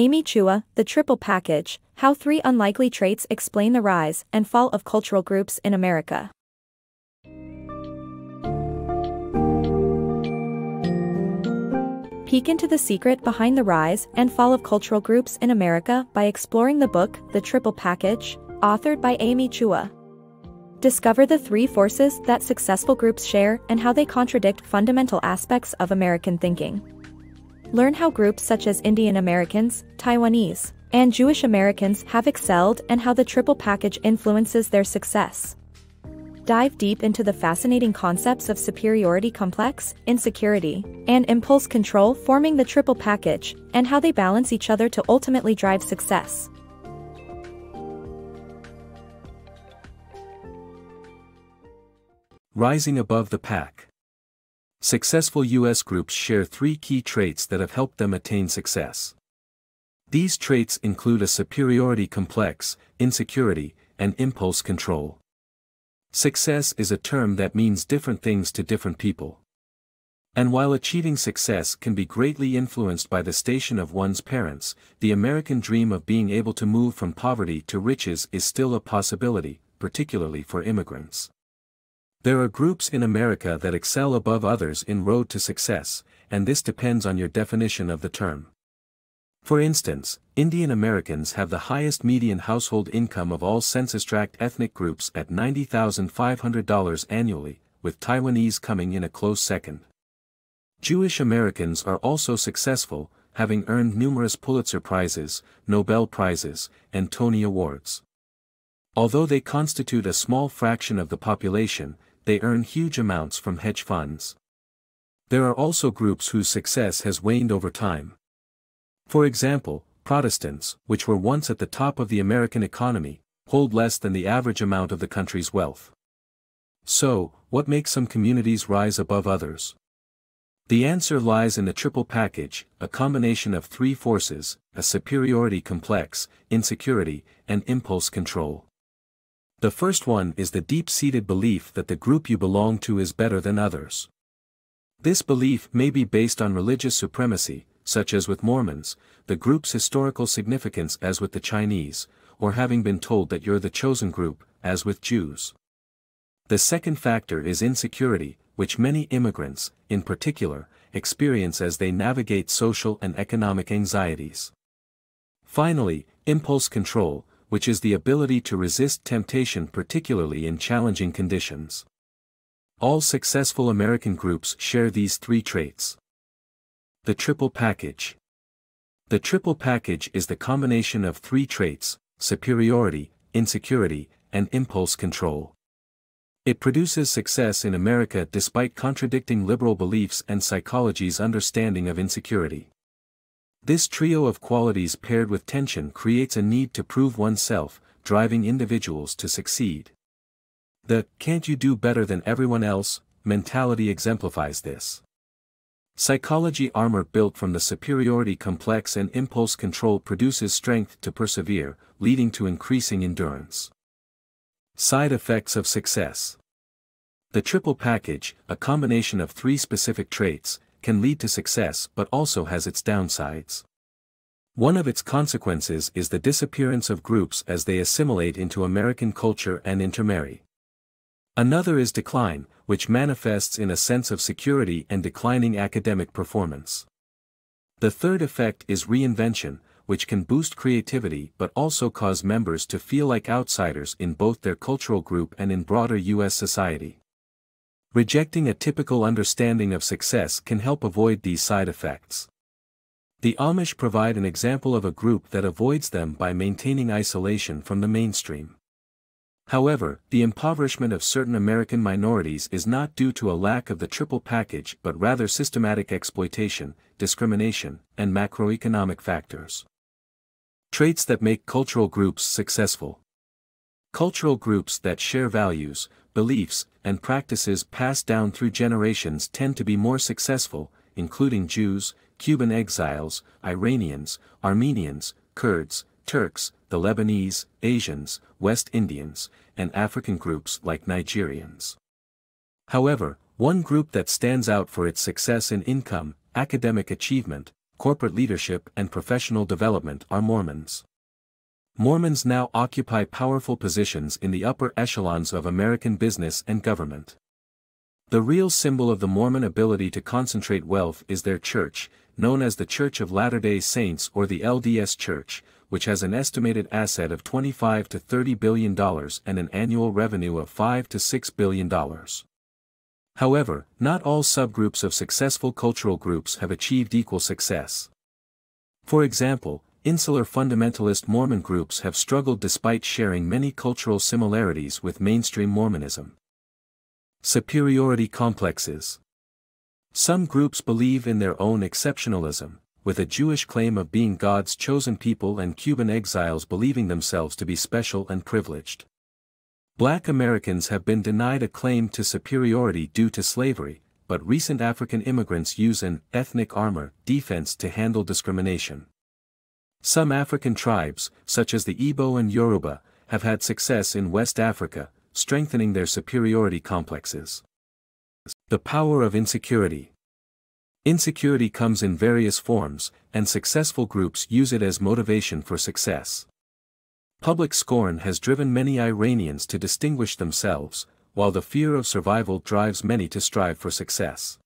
Amy Chua, The Triple Package How Three Unlikely Traits Explain the Rise and Fall of Cultural Groups in America. Peek into the secret behind the rise and fall of cultural groups in America by exploring the book, The Triple Package, authored by Amy Chua. Discover the three forces that successful groups share and how they contradict fundamental aspects of American thinking. Learn how groups such as Indian Americans, Taiwanese, and Jewish Americans have excelled and how the triple package influences their success. Dive deep into the fascinating concepts of superiority complex, insecurity, and impulse control forming the triple package, and how they balance each other to ultimately drive success. Rising above the pack. Successful U.S. groups share three key traits that have helped them attain success. These traits include a superiority complex, insecurity, and impulse control. Success is a term that means different things to different people. And while achieving success can be greatly influenced by the station of one's parents, the American dream of being able to move from poverty to riches is still a possibility, particularly for immigrants. There are groups in America that excel above others in road to success, and this depends on your definition of the term. For instance, Indian Americans have the highest median household income of all census-tract ethnic groups at $90,500 annually, with Taiwanese coming in a close second. Jewish Americans are also successful, having earned numerous Pulitzer Prizes, Nobel Prizes, and Tony Awards. Although they constitute a small fraction of the population, they earn huge amounts from hedge funds. There are also groups whose success has waned over time. For example, Protestants, which were once at the top of the American economy, hold less than the average amount of the country's wealth. So, what makes some communities rise above others? The answer lies in the triple package, a combination of three forces, a superiority complex, insecurity, and impulse control. The first one is the deep-seated belief that the group you belong to is better than others. This belief may be based on religious supremacy, such as with Mormons, the group's historical significance as with the Chinese, or having been told that you're the chosen group, as with Jews. The second factor is insecurity, which many immigrants, in particular, experience as they navigate social and economic anxieties. Finally, impulse control, which is the ability to resist temptation particularly in challenging conditions. All successful American groups share these three traits. The triple package. The triple package is the combination of three traits, superiority, insecurity, and impulse control. It produces success in America despite contradicting liberal beliefs and psychology's understanding of insecurity. This trio of qualities paired with tension creates a need to prove oneself, driving individuals to succeed. The can't you do better than everyone else mentality exemplifies this. Psychology armor built from the superiority complex and impulse control produces strength to persevere, leading to increasing endurance. Side effects of success. The triple package, a combination of three specific traits, can lead to success but also has its downsides. One of its consequences is the disappearance of groups as they assimilate into American culture and intermarry. Another is decline, which manifests in a sense of security and declining academic performance. The third effect is reinvention, which can boost creativity but also cause members to feel like outsiders in both their cultural group and in broader U.S. society. Rejecting a typical understanding of success can help avoid these side effects. The Amish provide an example of a group that avoids them by maintaining isolation from the mainstream. However, the impoverishment of certain American minorities is not due to a lack of the triple package but rather systematic exploitation, discrimination, and macroeconomic factors. Traits that make cultural groups successful. Cultural groups that share values, beliefs, and practices passed down through generations tend to be more successful, including Jews, Cuban exiles, Iranians, Armenians, Kurds, Turks, the Lebanese, Asians, West Indians, and African groups like Nigerians. However, one group that stands out for its success in income, academic achievement, corporate leadership and professional development are Mormons. Mormons now occupy powerful positions in the upper echelons of American business and government. The real symbol of the Mormon ability to concentrate wealth is their church, known as the Church of Latter-day Saints or the LDS Church, which has an estimated asset of 25 to 30 billion dollars and an annual revenue of 5 to 6 billion dollars. However, not all subgroups of successful cultural groups have achieved equal success. For example, insular fundamentalist Mormon groups have struggled despite sharing many cultural similarities with mainstream Mormonism. Superiority complexes. Some groups believe in their own exceptionalism, with a Jewish claim of being God's chosen people and Cuban exiles believing themselves to be special and privileged. Black Americans have been denied a claim to superiority due to slavery, but recent African immigrants use an ethnic armor defense to handle discrimination. Some African tribes, such as the Igbo and Yoruba, have had success in West Africa, strengthening their superiority complexes. The power of insecurity. Insecurity comes in various forms, and successful groups use it as motivation for success. Public scorn has driven many Iranians to distinguish themselves, while the fear of survival drives many to strive for success.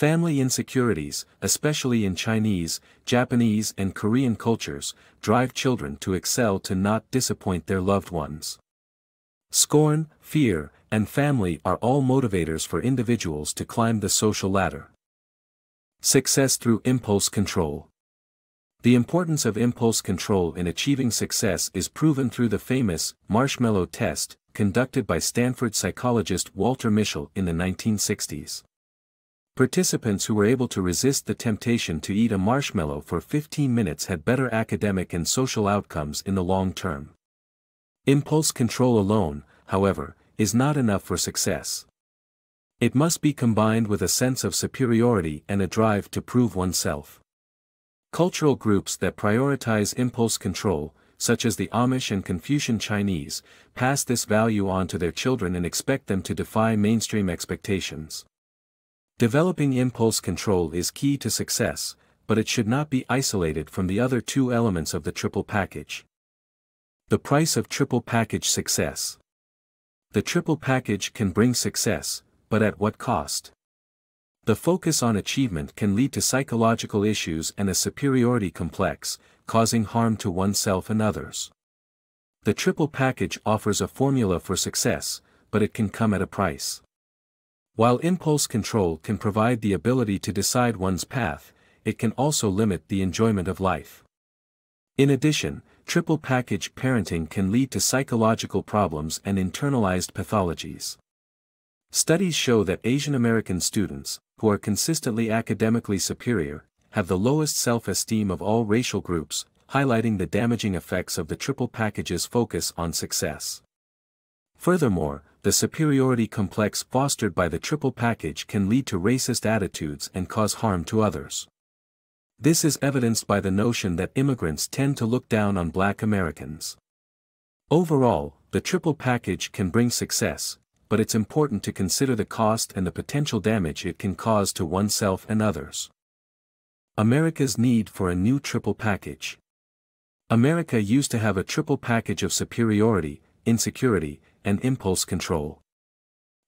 Family insecurities, especially in Chinese, Japanese and Korean cultures, drive children to excel to not disappoint their loved ones. Scorn, fear, and family are all motivators for individuals to climb the social ladder. Success through impulse control. The importance of impulse control in achieving success is proven through the famous marshmallow test, conducted by Stanford psychologist Walter Mischel in the 1960s. Participants who were able to resist the temptation to eat a marshmallow for 15 minutes had better academic and social outcomes in the long term. Impulse control alone, however, is not enough for success. It must be combined with a sense of superiority and a drive to prove oneself. Cultural groups that prioritize impulse control, such as the Amish and Confucian Chinese, pass this value on to their children and expect them to defy mainstream expectations. Developing impulse control is key to success, but it should not be isolated from the other two elements of the triple package. The price of triple package success. The triple package can bring success, but at what cost? The focus on achievement can lead to psychological issues and a superiority complex, causing harm to oneself and others. The triple package offers a formula for success, but it can come at a price. While impulse control can provide the ability to decide one's path, it can also limit the enjoyment of life. In addition, triple package parenting can lead to psychological problems and internalized pathologies. Studies show that Asian American students, who are consistently academically superior, have the lowest self-esteem of all racial groups, highlighting the damaging effects of the triple package's focus on success. Furthermore, the superiority complex fostered by the triple package can lead to racist attitudes and cause harm to others. This is evidenced by the notion that immigrants tend to look down on black Americans. Overall, the triple package can bring success, but it's important to consider the cost and the potential damage it can cause to oneself and others. America's need for a new triple package. America used to have a triple package of superiority, insecurity, and impulse control.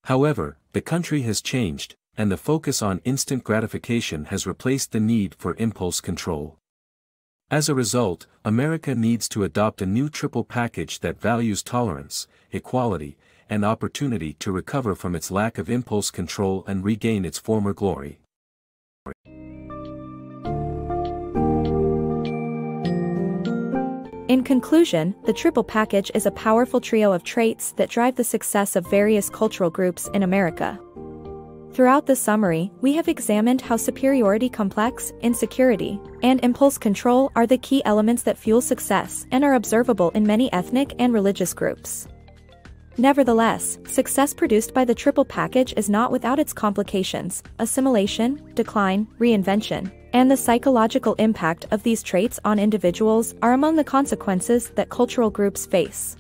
However, the country has changed, and the focus on instant gratification has replaced the need for impulse control. As a result, America needs to adopt a new triple package that values tolerance, equality, and opportunity to recover from its lack of impulse control and regain its former glory. In conclusion, the triple package is a powerful trio of traits that drive the success of various cultural groups in America. Throughout the summary, we have examined how superiority complex, insecurity, and impulse control are the key elements that fuel success and are observable in many ethnic and religious groups. Nevertheless, success produced by the triple package is not without its complications, assimilation, decline, reinvention, and the psychological impact of these traits on individuals are among the consequences that cultural groups face.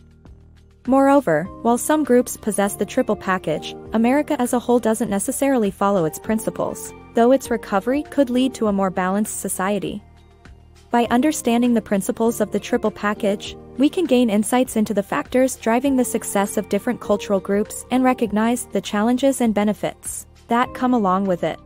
Moreover, while some groups possess the triple package, America as a whole doesn't necessarily follow its principles. though its recovery could lead to a more balanced society. By understanding the principles of the triple package, we can gain insights into the factors driving the success of different cultural groups and recognize the challenges and benefits that come along with it.